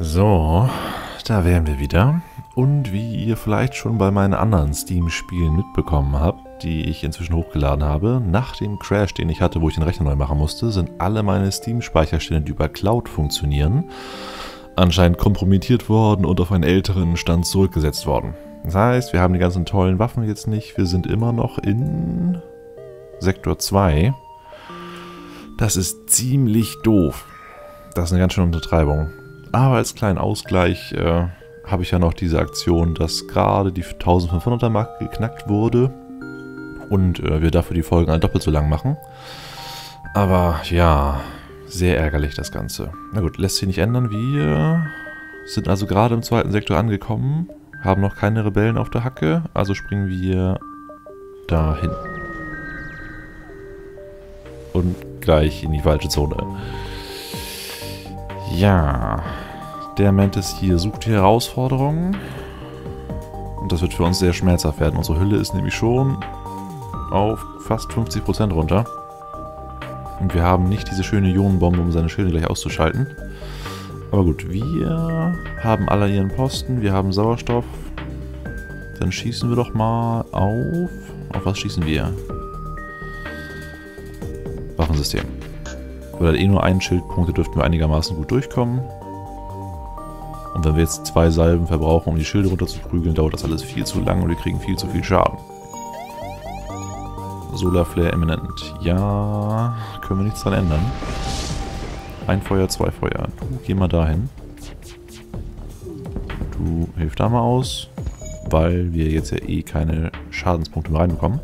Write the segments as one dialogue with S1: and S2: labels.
S1: So, da wären wir wieder. Und wie ihr vielleicht schon bei meinen anderen Steam-Spielen mitbekommen habt, die ich inzwischen hochgeladen habe, nach dem Crash, den ich hatte, wo ich den Rechner neu machen musste, sind alle meine Steam-Speicherstände, die über Cloud funktionieren, anscheinend kompromittiert worden und auf einen älteren Stand zurückgesetzt worden. Das heißt, wir haben die ganzen tollen Waffen jetzt nicht. Wir sind immer noch in Sektor 2. Das ist ziemlich doof. Das ist eine ganz schöne Untertreibung. Aber als kleinen Ausgleich äh, habe ich ja noch diese Aktion, dass gerade die 1500er Marke geknackt wurde und äh, wir dafür die Folgen alle doppelt so lang machen. Aber ja, sehr ärgerlich das Ganze. Na gut, lässt sich nicht ändern. Wir sind also gerade im zweiten Sektor angekommen, haben noch keine Rebellen auf der Hacke, also springen wir dahin. Und gleich in die falsche Zone. Ja, der Mantis hier sucht die Herausforderungen. Und das wird für uns sehr schmerzhaft werden. Unsere Hülle ist nämlich schon auf fast 50% runter. Und wir haben nicht diese schöne Ionenbombe, um seine Schilde gleich auszuschalten. Aber gut, wir haben alle ihren Posten, wir haben Sauerstoff. Dann schießen wir doch mal auf... Auf was schießen wir? Waffensystem. Weil eh nur einen Schildpunkte dürften wir einigermaßen gut durchkommen. Und wenn wir jetzt zwei Salben verbrauchen, um die Schilde runterzuprügeln, dauert das alles viel zu lang und wir kriegen viel zu viel Schaden. Solar Flare Eminent. Ja, können wir nichts dran ändern. Ein Feuer, zwei Feuer. Du, geh mal dahin. Du hilf da mal aus, weil wir jetzt ja eh keine Schadenspunkte mehr reinbekommen.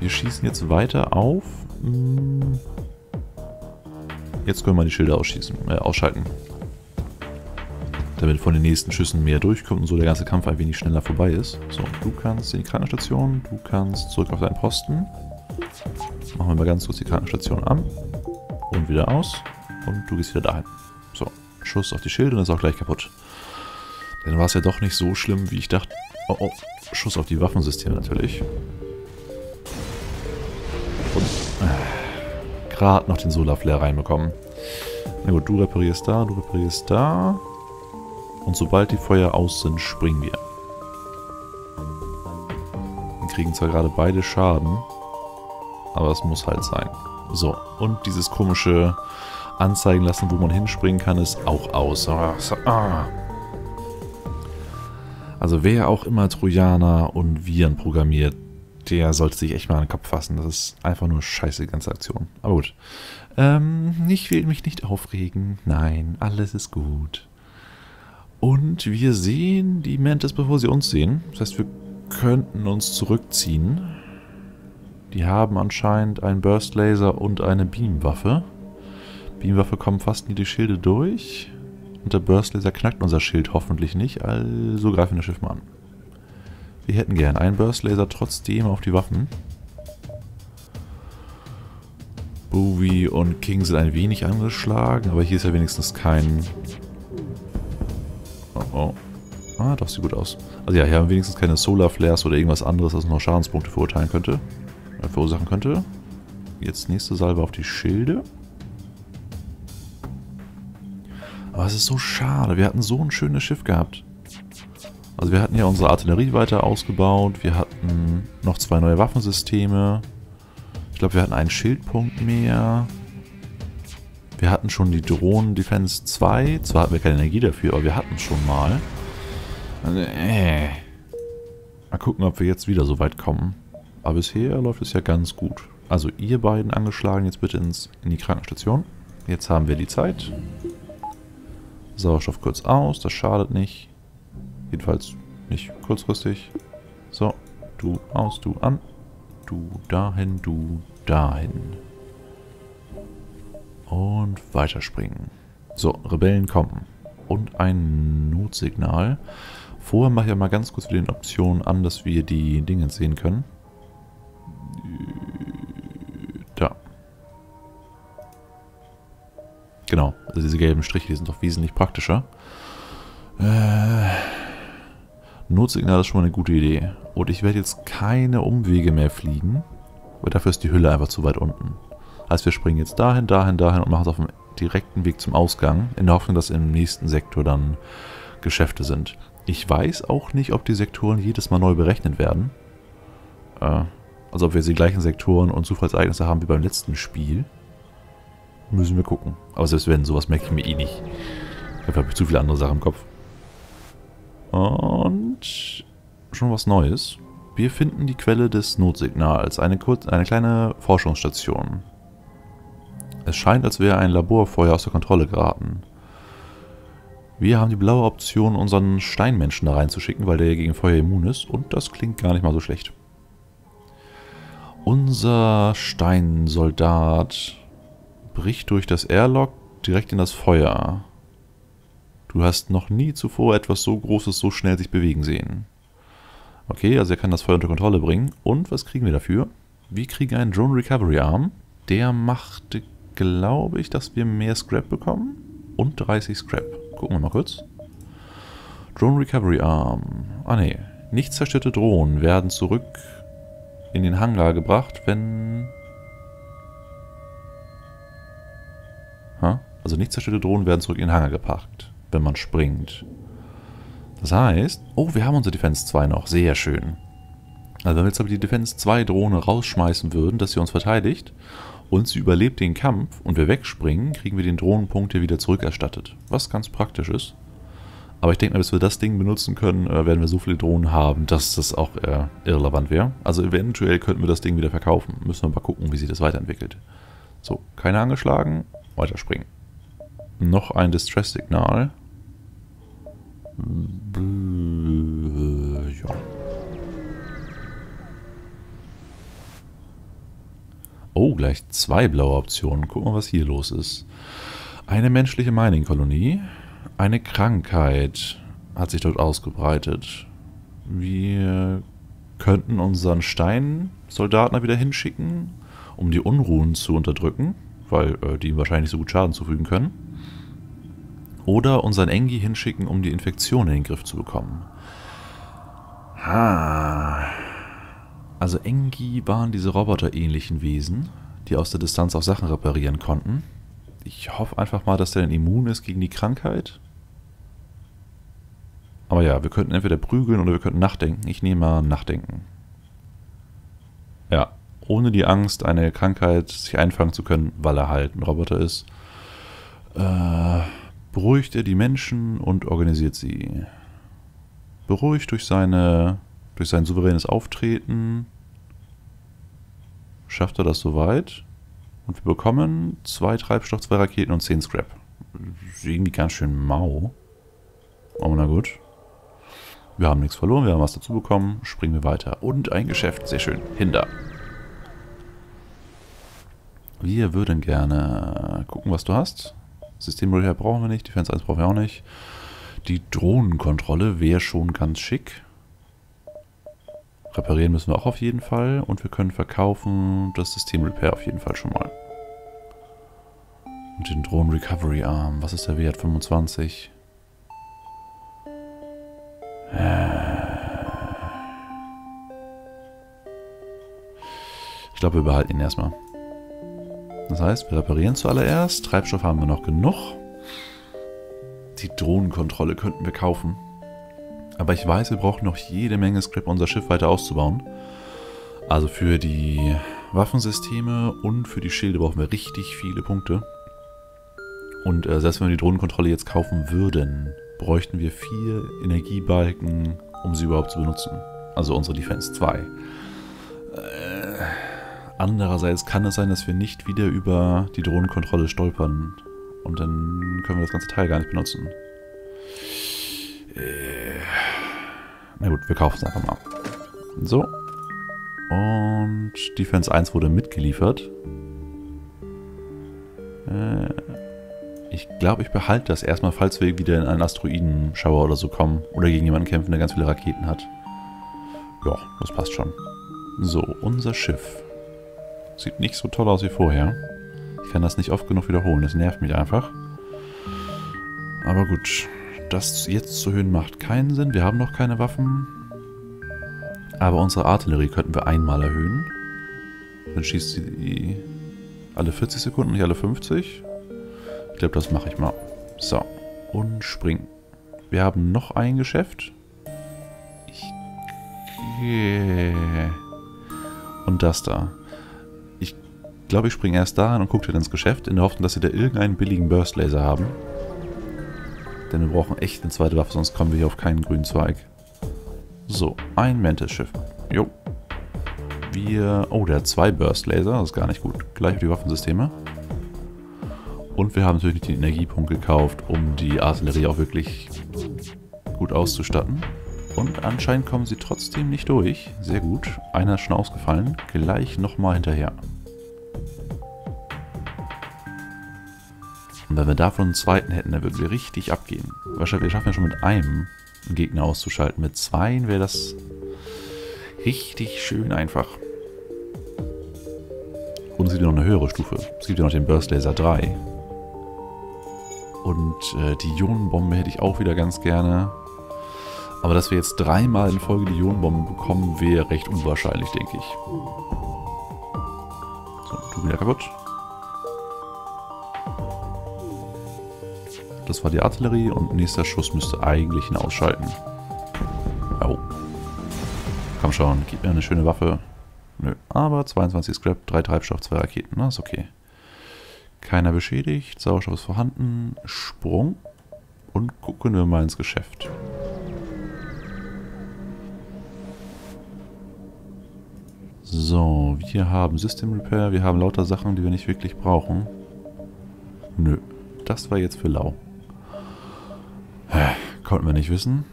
S1: Wir schießen jetzt weiter auf... Hm, jetzt können wir die Schilder ausschießen, äh, ausschalten. Damit von den nächsten Schüssen mehr durchkommt und so der ganze Kampf ein wenig schneller vorbei ist. So, du kannst in die Krankenstation, du kannst zurück auf deinen Posten. Machen wir mal ganz kurz die Krankenstation an. Und wieder aus. Und du gehst wieder dahin. So, Schuss auf die Schilde und ist auch gleich kaputt. Dann war es ja doch nicht so schlimm, wie ich dachte. Oh, oh, Schuss auf die Waffensysteme natürlich. Gerade noch den Solar Flare reinbekommen. Na gut, du reparierst da, du reparierst da. Und sobald die Feuer aus sind, springen wir. Wir kriegen zwar gerade beide Schaden, aber es muss halt sein. So, und dieses komische Anzeigen lassen, wo man hinspringen kann, ist auch aus. Ah. Also wer auch immer Trojaner und Viren programmiert, der sollte sich echt mal an den Kopf fassen. Das ist einfach nur scheiße, die ganze Aktion. Aber gut. Ähm, ich will mich nicht aufregen. Nein, alles ist gut. Und wir sehen die Mantis, bevor sie uns sehen. Das heißt, wir könnten uns zurückziehen. Die haben anscheinend einen Burst Laser und eine Beamwaffe. Beamwaffe kommt fast nie die Schilde durch. Und der Burst Laser knackt unser Schild hoffentlich nicht, also greifen wir das Schiff mal an. Wir hätten gern einen Burst Laser trotzdem auf die Waffen. Bowie und King sind ein wenig angeschlagen, aber hier ist ja wenigstens kein Oh. Ah, doch, sieht gut aus. Also ja, hier haben wir wenigstens keine Solar Flares oder irgendwas anderes, das noch Schadenspunkte verurteilen könnte. Äh, verursachen könnte. Jetzt nächste Salve auf die Schilde. Aber es ist so schade. Wir hatten so ein schönes Schiff gehabt. Also wir hatten ja unsere Artillerie weiter ausgebaut. Wir hatten noch zwei neue Waffensysteme. Ich glaube, wir hatten einen Schildpunkt mehr. Wir hatten schon die Drohnen Defense 2. Zwar hatten wir keine Energie dafür, aber wir hatten schon mal. Also, äh. Mal gucken, ob wir jetzt wieder so weit kommen. Aber bisher läuft es ja ganz gut. Also ihr beiden angeschlagen, jetzt bitte ins, in die Krankenstation. Jetzt haben wir die Zeit. Sauerstoff kurz aus, das schadet nicht. Jedenfalls nicht kurzfristig. So, du aus, du an. Du dahin, du dahin. Und weiterspringen. So, Rebellen kommen. Und ein Notsignal. Vorher mache ich mal ganz kurz wieder den Optionen an, dass wir die Dinge sehen können. Da. Genau, also diese gelben Striche, die sind doch wesentlich praktischer. Äh, Notsignal ist schon mal eine gute Idee. Und ich werde jetzt keine Umwege mehr fliegen, weil dafür ist die Hülle einfach zu weit unten. Heißt, wir springen jetzt dahin, dahin, dahin und machen es auf dem direkten Weg zum Ausgang, in der Hoffnung, dass im nächsten Sektor dann Geschäfte sind. Ich weiß auch nicht, ob die Sektoren jedes Mal neu berechnet werden. Äh, also ob wir die gleichen Sektoren und Zufallseignisse haben wie beim letzten Spiel. Müssen wir gucken. Aber selbst wenn, sowas merke ich mir eh nicht. Dafür habe ich zu viele andere Sachen im Kopf. Und schon was Neues. Wir finden die Quelle des Notsignals, eine, kurz, eine kleine Forschungsstation. Es scheint, als wäre ein Laborfeuer aus der Kontrolle geraten. Wir haben die blaue Option, unseren Steinmenschen da reinzuschicken, weil der gegen Feuer immun ist. Und das klingt gar nicht mal so schlecht. Unser Steinsoldat bricht durch das Airlock direkt in das Feuer. Du hast noch nie zuvor etwas so Großes so schnell sich bewegen sehen. Okay, also er kann das Feuer unter Kontrolle bringen. Und was kriegen wir dafür? Wir kriegen einen Drone Recovery Arm. Der macht, glaube ich, dass wir mehr Scrap bekommen. Und 30 Scrap. Gucken wir mal kurz. Drone Recovery Arm. Ah ne, nicht zerstörte Drohnen werden zurück in den Hangar gebracht, wenn... Ha? Also nicht zerstörte Drohnen werden zurück in den Hangar gebracht, wenn man springt. Das heißt... Oh, wir haben unsere Defense 2 noch. Sehr schön. Also wenn wir jetzt aber die Defense 2 Drohne rausschmeißen würden, dass sie uns verteidigt und sie überlebt den Kampf und wir wegspringen, kriegen wir den Drohnenpunkt hier wieder zurückerstattet. Was ganz praktisch ist. Aber ich denke mal, bis wir das Ding benutzen können, äh, werden wir so viele Drohnen haben, dass das auch äh, irrelevant wäre. Also eventuell könnten wir das Ding wieder verkaufen. Müssen wir mal gucken, wie sich das weiterentwickelt. So, keine angeschlagen. Weiterspringen. Noch ein Distress-Signal. Ja. Oh, gleich zwei blaue Optionen. Gucken wir, was hier los ist. Eine menschliche Mining-Kolonie. Eine Krankheit hat sich dort ausgebreitet. Wir könnten unseren Steinsoldaten wieder hinschicken, um die Unruhen zu unterdrücken, weil äh, die ihm wahrscheinlich so gut Schaden zufügen können. Oder unseren Engi hinschicken, um die Infektion in den Griff zu bekommen. Ha. Also Engi waren diese roboterähnlichen Wesen, die aus der Distanz auch Sachen reparieren konnten. Ich hoffe einfach mal, dass der dann immun ist gegen die Krankheit. Aber ja, wir könnten entweder prügeln oder wir könnten nachdenken. Ich nehme mal nachdenken. Ja, ohne die Angst, eine Krankheit sich einfangen zu können, weil er halt ein Roboter ist, äh, beruhigt er die Menschen und organisiert sie. Beruhigt durch seine, durch sein souveränes Auftreten schafft er das soweit. Und wir bekommen zwei Treibstoff, zwei Raketen und zehn Scrap. Irgendwie ganz schön mau. Aber na gut. Wir haben nichts verloren, wir haben was dazu bekommen. Springen wir weiter. Und ein Geschäft, sehr schön. Hinder. Wir würden gerne gucken, was du hast. Systemrepair brauchen wir nicht, Defense 1 brauchen wir auch nicht. Die Drohnenkontrolle wäre schon ganz schick. Reparieren müssen wir auch auf jeden Fall. Und wir können verkaufen das System Repair auf jeden Fall schon mal. Und den Drohnen Recovery Arm. Was ist der Wert? 25. Ich glaube, wir behalten ihn erstmal. Das heißt, wir reparieren zuallererst. Treibstoff haben wir noch genug. Die Drohnenkontrolle könnten wir kaufen. Aber ich weiß, wir brauchen noch jede Menge Scrap, um unser Schiff weiter auszubauen. Also für die Waffensysteme und für die Schilde brauchen wir richtig viele Punkte. Und äh, selbst wenn wir die Drohnenkontrolle jetzt kaufen würden, bräuchten wir vier Energiebalken, um sie überhaupt zu benutzen. Also unsere Defense 2. Äh, andererseits kann es sein, dass wir nicht wieder über die Drohnenkontrolle stolpern. Und dann können wir das ganze Teil gar nicht benutzen. Äh, na gut, wir kaufen es einfach mal. So. Und Defense 1 wurde mitgeliefert. Äh, ich glaube, ich behalte das erstmal, falls wir wieder in einen Asteroidenschauer oder so kommen. Oder gegen jemanden kämpfen, der ganz viele Raketen hat. Ja, das passt schon. So, unser Schiff. Sieht nicht so toll aus wie vorher. Ich kann das nicht oft genug wiederholen, das nervt mich einfach. Aber gut, das jetzt zu erhöhen macht keinen Sinn. Wir haben noch keine Waffen. Aber unsere Artillerie könnten wir einmal erhöhen. Dann schießt sie alle 40 Sekunden, nicht alle 50. Ich glaube, das mache ich mal. So. Und springen. Wir haben noch ein Geschäft. Ich... Und das da. Ich glaube, ich springe erst da und gucke dann ins Geschäft, in der Hoffnung, dass sie da irgendeinen billigen Burst Laser haben. Denn wir brauchen echt eine zweite Waffe, sonst kommen wir hier auf keinen grünen Zweig. So, ein Mantis-Schiff. Jo. Wir... Oh, der hat zwei Burst Laser, das ist gar nicht gut. Gleich auf die Waffensysteme. Und wir haben natürlich den Energiepunkt gekauft, um die Artillerie auch wirklich gut auszustatten. Und anscheinend kommen sie trotzdem nicht durch. Sehr gut. Einer ist schon ausgefallen. Gleich nochmal hinterher. Und wenn wir davon einen zweiten hätten, dann würden wir richtig abgehen. Wahrscheinlich, wir schaffen ja schon mit einem einen Gegner auszuschalten. Mit zweien wäre das richtig schön einfach. Und es gibt ja noch eine höhere Stufe. Es gibt ja noch den Burst Laser 3. Und äh, die Ionenbombe hätte ich auch wieder ganz gerne. Aber dass wir jetzt dreimal in Folge die Ionenbombe bekommen, wäre recht unwahrscheinlich, denke ich. So, du wieder kaputt. Das war die Artillerie und nächster Schuss müsste eigentlich ihn ausschalten. Oh. Komm schon, gib mir eine schöne Waffe. Nö, aber 22 Scrap, 3 Treibstoff, 2 Raketen, na, ist okay. Keiner beschädigt, Sauerstoff ist vorhanden, Sprung und gucken wir mal ins Geschäft. So, wir haben System Repair, wir haben lauter Sachen, die wir nicht wirklich brauchen. Nö, das war jetzt für lau. Konnten wir nicht wissen.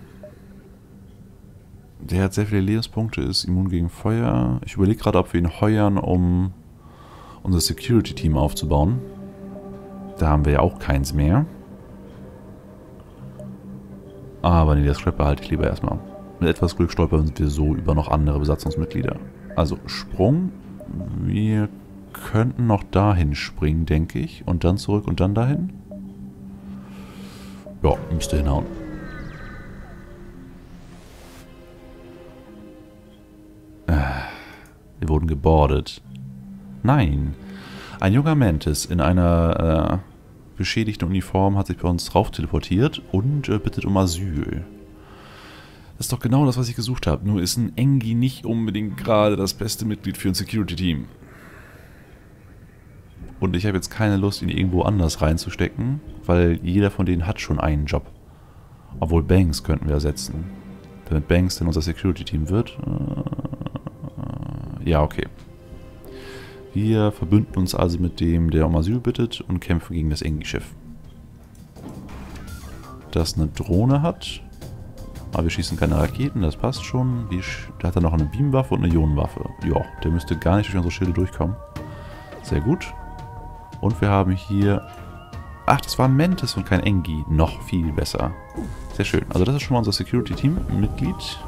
S1: Der hat sehr viele Lebenspunkte, ist immun gegen Feuer. Ich überlege gerade, ob wir ihn heuern, um unser Security-Team aufzubauen. Da haben wir ja auch keins mehr. Aber nee, das Scrap behalte ich lieber erstmal. Mit etwas Glück stolpern wir so über noch andere Besatzungsmitglieder. Also Sprung. Wir könnten noch dahin springen, denke ich. Und dann zurück und dann dahin. Ja, müsste hinhauen. Äh, wir wurden gebordet. Nein. Ein junger Mantis in einer äh, beschädigten Uniform hat sich bei uns drauf teleportiert und äh, bittet um Asyl. Das ist doch genau das, was ich gesucht habe. Nur ist ein Engi nicht unbedingt gerade das beste Mitglied für ein Security-Team. Und ich habe jetzt keine Lust, ihn irgendwo anders reinzustecken, weil jeder von denen hat schon einen Job. Obwohl Banks könnten wir ersetzen. Damit Banks denn unser Security-Team wird. Äh, ja, okay. Wir verbünden uns also mit dem, der um Asyl bittet und kämpfen gegen das Engi-Schiff. Das eine Drohne hat. Aber wir schießen keine Raketen, das passt schon. da hat er noch eine Beamwaffe und eine Ionenwaffe. Ja, der müsste gar nicht durch unsere Schilde durchkommen. Sehr gut. Und wir haben hier... Ach, das war Mantis und kein Engi. Noch viel besser. Sehr schön. Also das ist schon mal unser Security-Team-Mitglied.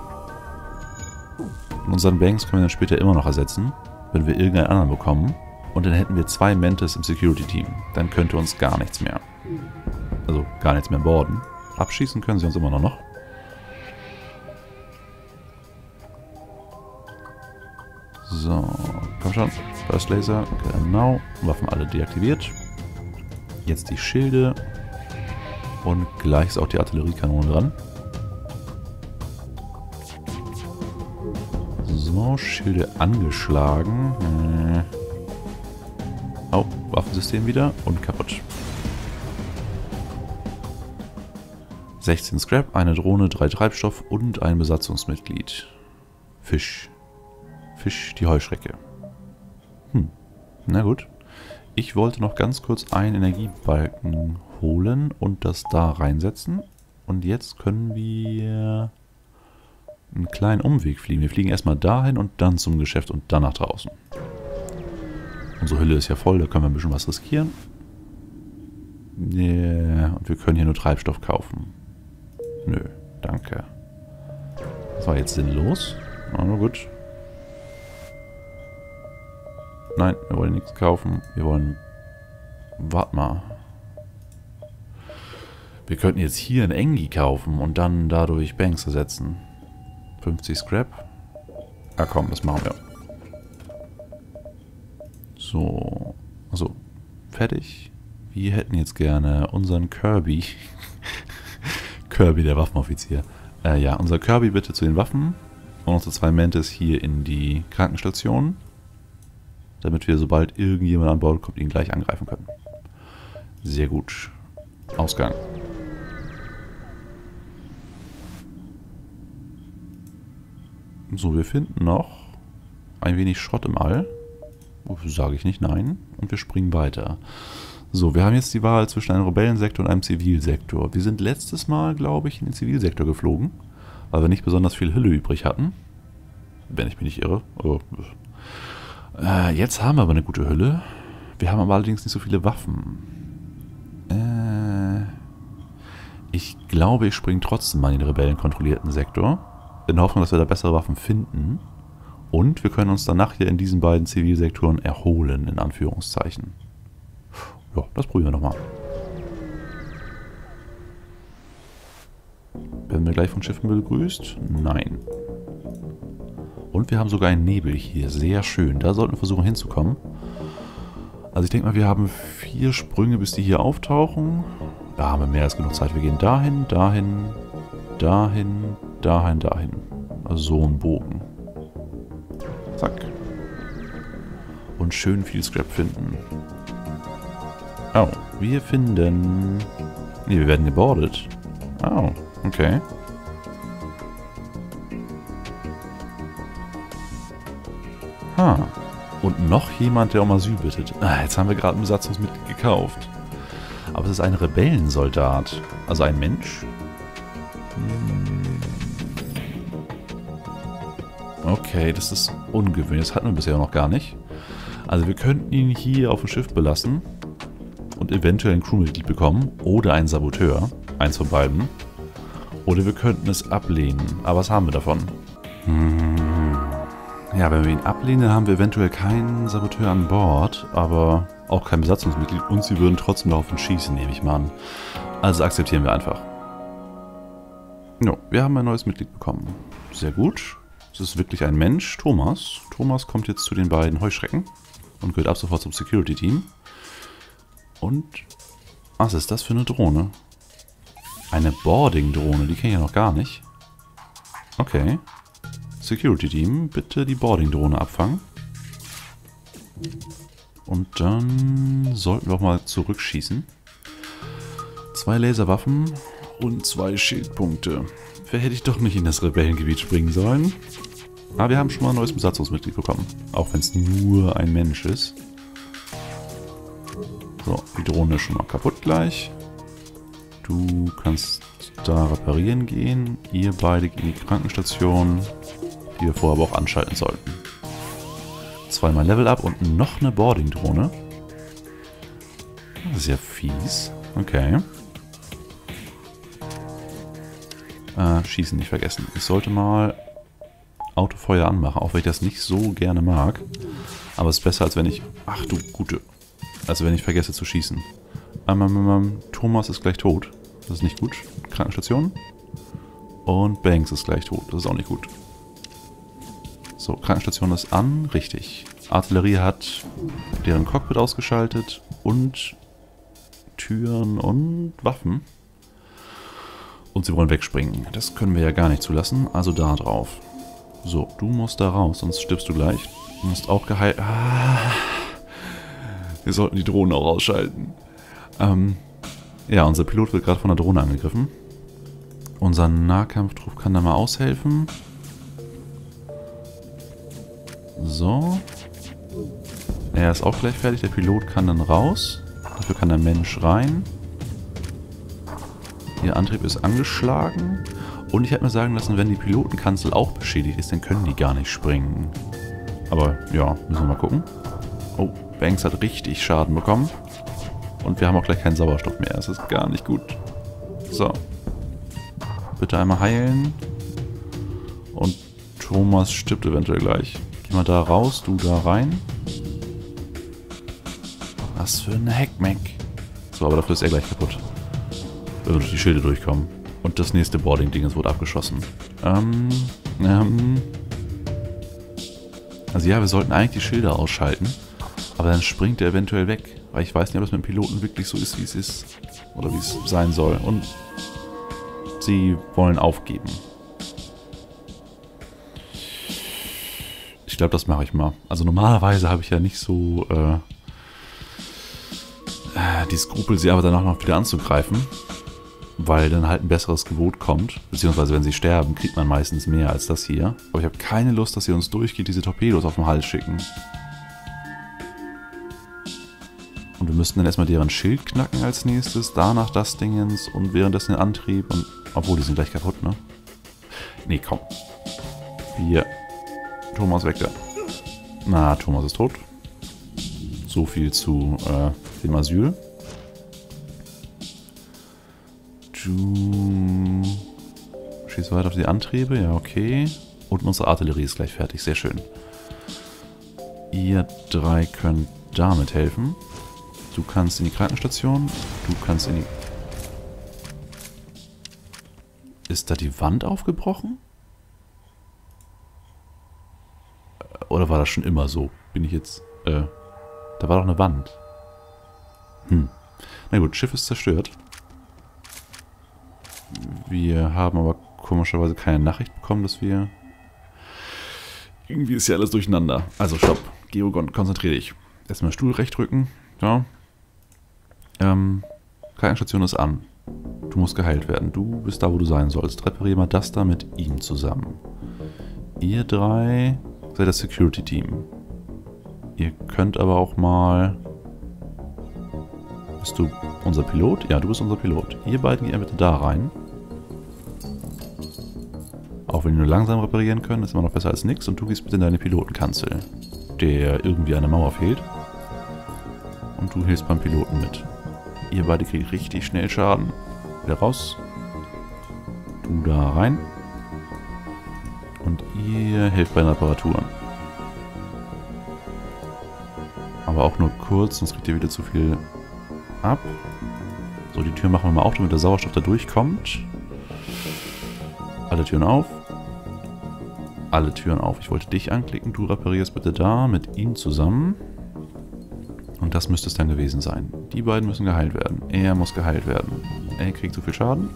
S1: Unseren Banks können wir dann später immer noch ersetzen wenn wir irgendeinen anderen bekommen. Und dann hätten wir zwei Mantis im Security-Team. Dann könnte uns gar nichts mehr. Also gar nichts mehr borden. Abschießen können sie uns immer noch. So, komm schon. Burst Laser, genau. Waffen alle deaktiviert. Jetzt die Schilde. Und gleich ist auch die Artilleriekanone dran. So, Schilde angeschlagen. Hm. Oh, Waffensystem wieder und kaputt. 16 Scrap, eine Drohne, drei Treibstoff und ein Besatzungsmitglied. Fisch. Fisch, die Heuschrecke. Hm, na gut. Ich wollte noch ganz kurz einen Energiebalken holen und das da reinsetzen. Und jetzt können wir einen kleinen Umweg fliegen. Wir fliegen erstmal dahin und dann zum Geschäft und dann nach draußen. Unsere Hülle ist ja voll, da können wir ein bisschen was riskieren. Yeah, und wir können hier nur Treibstoff kaufen. Nö, danke. Das war jetzt sinnlos. Aber gut. Nein, wir wollen nichts kaufen. Wir wollen... Warte mal. Wir könnten jetzt hier ein Engi kaufen und dann dadurch Banks ersetzen. 50 Scrap. Ah komm, das machen wir. So. Also, fertig. wir hätten jetzt gerne unseren Kirby. Kirby, der Waffenoffizier. Äh, ja, unser Kirby bitte zu den Waffen. Und unsere zwei Mantis hier in die Krankenstation. Damit wir, sobald irgendjemand an Bord kommt, ihn gleich angreifen können. Sehr gut. Ausgang. So, wir finden noch ein wenig Schrott im All. Sage ich nicht nein. Und wir springen weiter. So, wir haben jetzt die Wahl zwischen einem Rebellensektor und einem Zivilsektor. Wir sind letztes Mal, glaube ich, in den Zivilsektor geflogen, weil wir nicht besonders viel Hülle übrig hatten. Wenn ich mich nicht irre. Oh. Äh, jetzt haben wir aber eine gute Hülle. Wir haben aber allerdings nicht so viele Waffen. Äh, ich glaube, ich springe trotzdem mal in den rebellenkontrollierten Sektor. In der Hoffnung, dass wir da bessere Waffen finden. Und wir können uns danach hier in diesen beiden Zivilsektoren erholen, in Anführungszeichen. Ja, das probieren wir nochmal. Werden wir gleich von Schiffen begrüßt? Nein. Und wir haben sogar einen Nebel hier. Sehr schön. Da sollten wir versuchen hinzukommen. Also ich denke mal, wir haben vier Sprünge, bis die hier auftauchen. Da haben wir mehr als genug Zeit. Wir gehen dahin, dahin, dahin, dahin, dahin. Also so ein Bogen. Zack. Und schön viel Scrap finden. Oh, wir finden... Ne, wir werden gebordet. Oh, okay. Ha. Und noch jemand, der um Asyl bittet. Ah, jetzt haben wir gerade ein Besatzungsmitglied gekauft. Aber es ist ein Rebellensoldat. Also ein Mensch. Hm. Okay, das ist ungewöhnlich. Das hatten wir bisher noch gar nicht. Also wir könnten ihn hier auf dem Schiff belassen und eventuell ein Crewmitglied bekommen oder einen Saboteur, eins von beiden. Oder wir könnten es ablehnen. Aber was haben wir davon? Hm. Ja, wenn wir ihn ablehnen, dann haben wir eventuell keinen Saboteur an Bord, aber auch kein Besatzungsmitglied und sie würden trotzdem darauf schießen, nehme ich mal an. Also akzeptieren wir einfach. Jo, wir haben ein neues Mitglied bekommen. Sehr gut. Es ist wirklich ein Mensch, Thomas. Thomas kommt jetzt zu den beiden Heuschrecken und gehört ab sofort zum Security-Team. Und... Was ist das für eine Drohne? Eine Boarding-Drohne, die kenne ich ja noch gar nicht. Okay. Security-Team, bitte die Boarding-Drohne abfangen. Und dann sollten wir auch mal zurückschießen. Zwei Laserwaffen und zwei Schildpunkte. Wer hätte ich doch nicht in das Rebellengebiet springen sollen? Aber wir haben schon mal ein neues Besatzungsmitglied bekommen. Auch wenn es nur ein Mensch ist. So, die Drohne ist schon mal kaputt gleich. Du kannst da reparieren gehen. Ihr beide in die Krankenstation, die wir vorher aber auch anschalten sollten. Zweimal Level Up und noch eine Boarding-Drohne. Das ist ja fies. Okay. Äh, schießen nicht vergessen. Ich sollte mal Autofeuer anmachen, auch wenn ich das nicht so gerne mag. Aber es ist besser, als wenn ich... Ach du Gute. Also wenn ich vergesse zu schießen. Ähm, ähm, ähm, Thomas ist gleich tot. Das ist nicht gut. Krankenstation. Und Banks ist gleich tot. Das ist auch nicht gut. So, Krankenstation ist an. Richtig. Artillerie hat deren Cockpit ausgeschaltet. Und Türen und Waffen. Und sie wollen wegspringen. Das können wir ja gar nicht zulassen. Also da drauf. So, du musst da raus, sonst stirbst du gleich. Du musst auch geheilt... Ah. Wir sollten die Drohne auch ausschalten. Ähm, ja, unser Pilot wird gerade von der Drohne angegriffen. Unser Nahkampftrupp kann da mal aushelfen. So. Er ist auch gleich fertig. Der Pilot kann dann raus. Dafür kann der Mensch rein. Ihr Antrieb ist angeschlagen. Und ich hätte mir sagen lassen, wenn die Pilotenkanzel auch beschädigt ist, dann können die gar nicht springen. Aber ja, müssen wir mal gucken. Oh, Banks hat richtig Schaden bekommen. Und wir haben auch gleich keinen Sauerstoff mehr. Das ist gar nicht gut. So. Bitte einmal heilen. Und Thomas stirbt eventuell gleich. Geh mal da raus, du da rein. Was für ein Heckmeck. So, aber dafür ist er gleich kaputt. Wenn wir durch die Schilde durchkommen. Und das nächste Boarding-Ding wurde abgeschossen. Ähm, ähm. Also ja, wir sollten eigentlich die Schilder ausschalten. Aber dann springt er eventuell weg. Weil ich weiß nicht, ob es mit dem Piloten wirklich so ist, wie es ist. Oder wie es sein soll. Und sie wollen aufgeben. Ich glaube, das mache ich mal. Also normalerweise habe ich ja nicht so äh, äh, die Skrupel, sie aber danach noch wieder anzugreifen. Weil dann halt ein besseres Gebot kommt. Beziehungsweise wenn sie sterben, kriegt man meistens mehr als das hier. Aber ich habe keine Lust, dass sie uns durchgeht, diese Torpedos auf den Hals schicken. Und wir müssten dann erstmal deren Schild knacken als nächstes, danach das Dingens und währenddessen den Antrieb und... Obwohl, die sind gleich kaputt, ne? Nee, komm. Wir... Thomas weg da. Na, Thomas ist tot. So viel zu äh, dem Asyl. Du schießt weiter auf die Antriebe, ja, okay. Und unsere Artillerie ist gleich fertig, sehr schön. Ihr drei könnt damit helfen. Du kannst in die Krankenstation, du kannst in die... Ist da die Wand aufgebrochen? Oder war das schon immer so? Bin ich jetzt... Äh, da war doch eine Wand. Hm. Na gut, Schiff ist zerstört. Wir haben aber komischerweise keine Nachricht bekommen, dass wir... Irgendwie ist ja alles durcheinander. Also stopp. Geogon, konzentriere dich. Erstmal Stuhl recht drücken. Ja. Ähm, Krankenstation ist an. Du musst geheilt werden. Du bist da, wo du sein sollst. Reparier mal das da mit ihm zusammen. Ihr drei seid das Security-Team. Ihr könnt aber auch mal... Bist du unser Pilot? Ja, du bist unser Pilot. Ihr beiden geht bitte da rein. Auch wenn die nur langsam reparieren können, ist immer noch besser als nichts. Und du gehst bitte in deine Pilotenkanzel, der irgendwie der Mauer fehlt. Und du hilfst beim Piloten mit. Ihr beide kriegt richtig schnell Schaden. Wieder raus. Du da rein. Und ihr helft bei den Reparaturen. Aber auch nur kurz, sonst kriegt ihr wieder zu viel ab. So, die Tür machen wir mal auf, damit der Sauerstoff da durchkommt. Alle Türen auf. Alle Türen auf. Ich wollte dich anklicken. Du reparierst bitte da mit ihm zusammen. Und das müsste es dann gewesen sein. Die beiden müssen geheilt werden. Er muss geheilt werden. Er kriegt zu viel Schaden.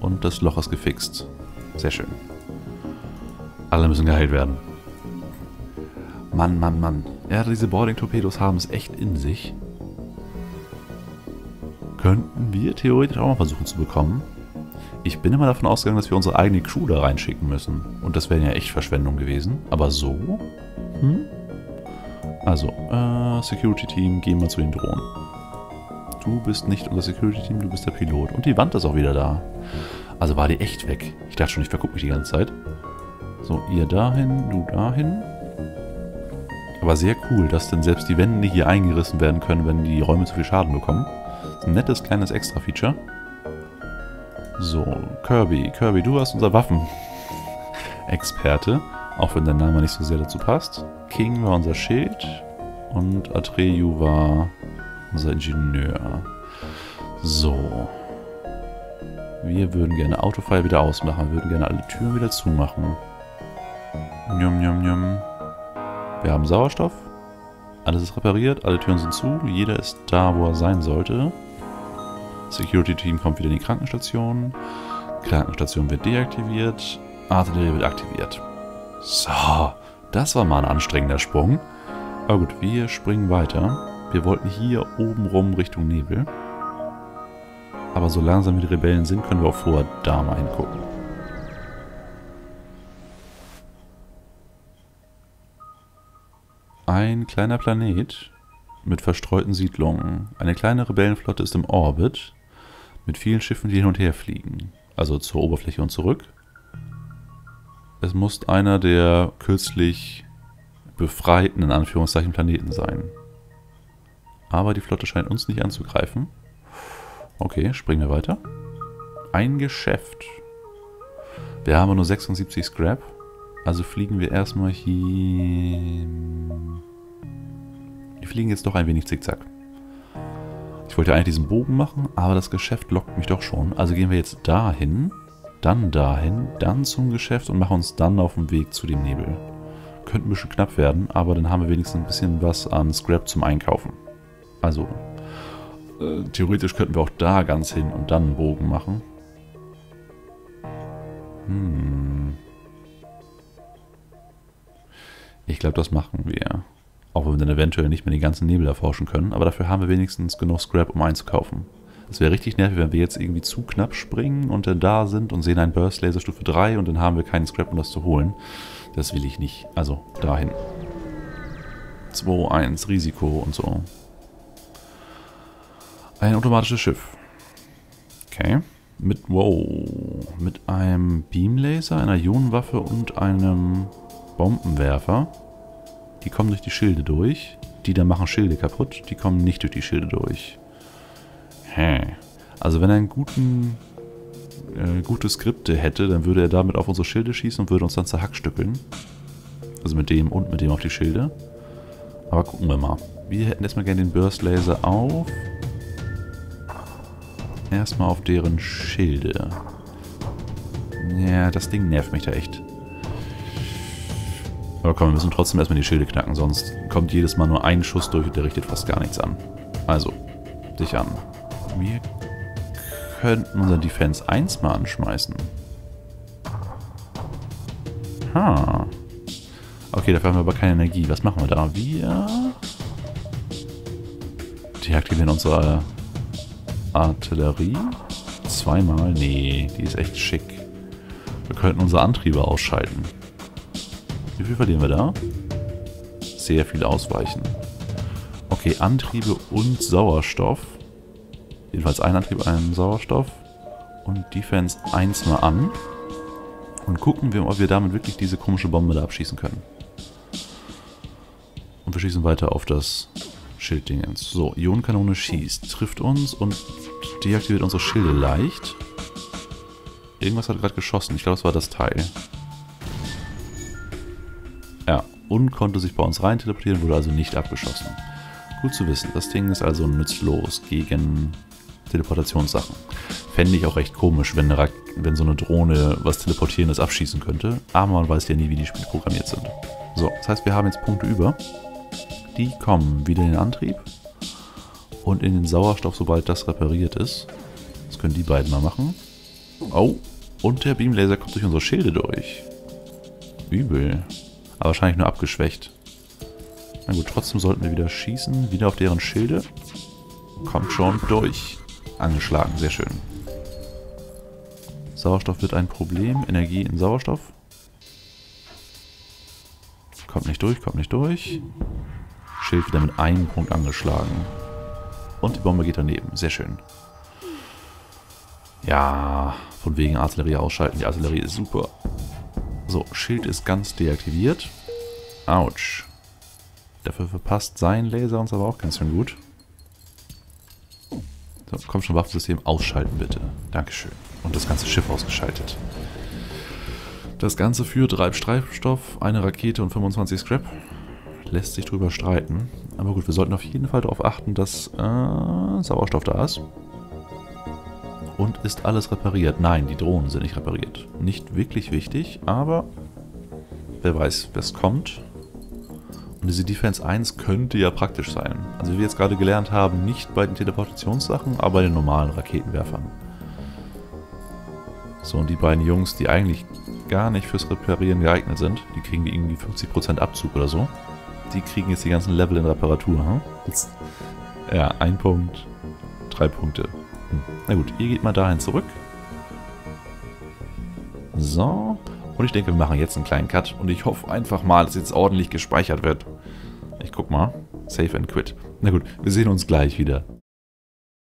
S1: Und das Loch ist gefixt. Sehr schön. Alle müssen geheilt werden. Mann, Mann, Mann. Ja, diese Boarding-Torpedos haben es echt in sich. Könnten wir theoretisch auch mal versuchen zu bekommen. Ich bin immer davon ausgegangen, dass wir unsere eigene Crew da reinschicken müssen. Und das wäre ja echt Verschwendung gewesen. Aber so? Hm? Also, äh, Security-Team, gehen wir zu den Drohnen. Du bist nicht unser Security-Team, du bist der Pilot. Und die Wand ist auch wieder da. Also war die echt weg. Ich dachte schon, ich vergucke mich die ganze Zeit. So, ihr dahin, du dahin. Aber sehr cool, dass denn selbst die Wände hier eingerissen werden können, wenn die Räume zu viel Schaden bekommen. Ein nettes kleines Extra-Feature. So, Kirby. Kirby, du warst unser Waffen-Experte. Auch wenn dein Name nicht so sehr dazu passt. King war unser Schild. Und Atreyu war unser Ingenieur. So. Wir würden gerne Autofire wieder ausmachen. Wir würden gerne alle Türen wieder zumachen. Njum, njum, njum. Wir haben Sauerstoff. Alles ist repariert, alle Türen sind zu. Jeder ist da, wo er sein sollte. Security-Team kommt wieder in die Krankenstation. Krankenstation wird deaktiviert. Artillerie wird aktiviert. So, das war mal ein anstrengender Sprung. Aber gut, wir springen weiter. Wir wollten hier oben rum Richtung Nebel. Aber so langsam wie die Rebellen sind, können wir auch vorher da mal hingucken. Ein kleiner Planet mit verstreuten Siedlungen. Eine kleine Rebellenflotte ist im Orbit mit vielen Schiffen, die hin und her fliegen. Also zur Oberfläche und zurück. Es muss einer der kürzlich befreiten, in Anführungszeichen, Planeten sein. Aber die Flotte scheint uns nicht anzugreifen. Okay, springen wir weiter. Ein Geschäft. Wir haben nur 76 Scrap. Also fliegen wir erstmal hier... Wir fliegen jetzt doch ein wenig zickzack. Ich wollte eigentlich diesen Bogen machen, aber das Geschäft lockt mich doch schon. Also gehen wir jetzt dahin, dann dahin, dann zum Geschäft und machen uns dann auf den Weg zu dem Nebel.
S2: Könnte ein bisschen knapp werden, aber dann haben wir wenigstens ein bisschen was an Scrap zum Einkaufen. Also, äh, theoretisch könnten wir auch da ganz hin und dann einen Bogen machen. Hm. Ich glaube, das machen wir. Auch wenn wir dann eventuell nicht mehr die ganzen Nebel erforschen können. Aber dafür haben wir wenigstens genug Scrap, um einzukaufen. Es wäre richtig nervig, wenn wir jetzt irgendwie zu knapp springen und dann da sind und sehen einen Burst Laser Stufe 3 und dann haben wir keinen Scrap, um das zu holen. Das will ich nicht. Also, dahin. 2, 1, Risiko und so. Ein automatisches Schiff. Okay. Mit, wow, mit einem Beamlaser, einer Ionenwaffe und einem Bombenwerfer. Die kommen durch die Schilde durch. Die da machen Schilde kaputt. Die kommen nicht durch die Schilde durch. Hä. Also wenn er einen guten, äh, gute Skripte hätte, dann würde er damit auf unsere Schilde schießen und würde uns dann zerhackstückeln. Also mit dem und mit dem auf die Schilde. Aber gucken wir mal. Wir hätten erstmal gerne den Burst Laser auf Erstmal auf deren Schilde. Ja, das Ding nervt mich da echt. Aber komm, wir müssen trotzdem erstmal die Schilde knacken, sonst kommt jedes Mal nur ein Schuss durch und der richtet fast gar nichts an. Also, dich an. Wir könnten unser Defense 1 mal anschmeißen. Ha. Okay, dafür haben wir aber keine Energie. Was machen wir da? Wir deaktivieren unsere Artillerie. Zweimal? Nee, die ist echt schick. Wir könnten unsere Antriebe ausschalten. Wie viel verlieren wir da? Sehr viel ausweichen. Okay, Antriebe und Sauerstoff. Jedenfalls ein Antrieb, ein Sauerstoff. Und Defense 1 mal an. Und gucken wir, ob wir damit wirklich diese komische Bombe da abschießen können. Und wir schießen weiter auf das Schilddingens. So, Ionenkanone schießt, trifft uns und deaktiviert unsere Schilde leicht. Irgendwas hat gerade geschossen. Ich glaube, es war das Teil. Ja, und konnte sich bei uns rein teleportieren, wurde also nicht abgeschossen. Gut zu wissen. Das Ding ist also nützlos gegen Teleportationssachen. Fände ich auch recht komisch, wenn, wenn so eine Drohne was Teleportierendes abschießen könnte. Aber man weiß ja nie, wie die Spiele programmiert sind. So, das heißt, wir haben jetzt Punkte über. Die kommen wieder in den Antrieb und in den Sauerstoff, sobald das repariert ist. Das können die beiden mal machen. Oh, und der Beamlaser kommt durch unsere Schilde durch. Übel. Aber wahrscheinlich nur abgeschwächt. Na gut, trotzdem sollten wir wieder schießen. Wieder auf deren Schilde. Kommt schon durch. Angeschlagen, sehr schön. Sauerstoff wird ein Problem. Energie in Sauerstoff. Kommt nicht durch, kommt nicht durch. Schild wieder mit einem Punkt angeschlagen. Und die Bombe geht daneben. Sehr schön. Ja, von wegen Artillerie ausschalten. Die Artillerie ist super. So, Schild ist ganz deaktiviert. Autsch. Dafür verpasst sein Laser uns aber auch ganz schön gut. So, komm schon, Waffensystem ausschalten bitte. Dankeschön. Und das ganze Schiff ausgeschaltet. Das Ganze für Treibstreifstoff, eine Rakete und 25 Scrap lässt sich drüber streiten. Aber gut, wir sollten auf jeden Fall darauf achten, dass äh, Sauerstoff da ist. Und ist alles repariert? Nein, die Drohnen sind nicht repariert. Nicht wirklich wichtig, aber wer weiß, was kommt. Und diese Defense 1 könnte ja praktisch sein. Also wie wir jetzt gerade gelernt haben, nicht bei den Teleportationssachen, aber bei den normalen Raketenwerfern. So, und die beiden Jungs, die eigentlich gar nicht fürs Reparieren geeignet sind, die kriegen irgendwie 50% Abzug oder so die kriegen jetzt die ganzen Level in Reparatur. Hm? Jetzt, ja, ein Punkt, drei Punkte. Hm. Na gut, ihr geht mal dahin zurück. So. Und ich denke, wir machen jetzt einen kleinen Cut. Und ich hoffe einfach mal, dass jetzt ordentlich gespeichert wird. Ich guck mal. Save and quit. Na gut, wir sehen uns gleich wieder.